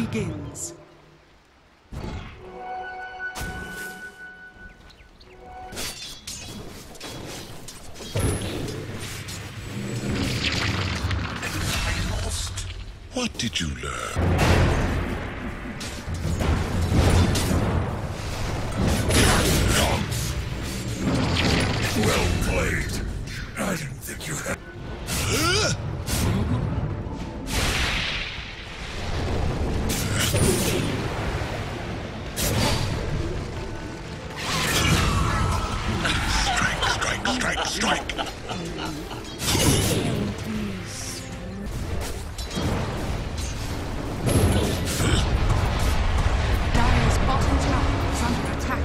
begins. What did you learn? Well played. I didn't think you had. Strike, strike, strike, strike. Bottom tower is under attack.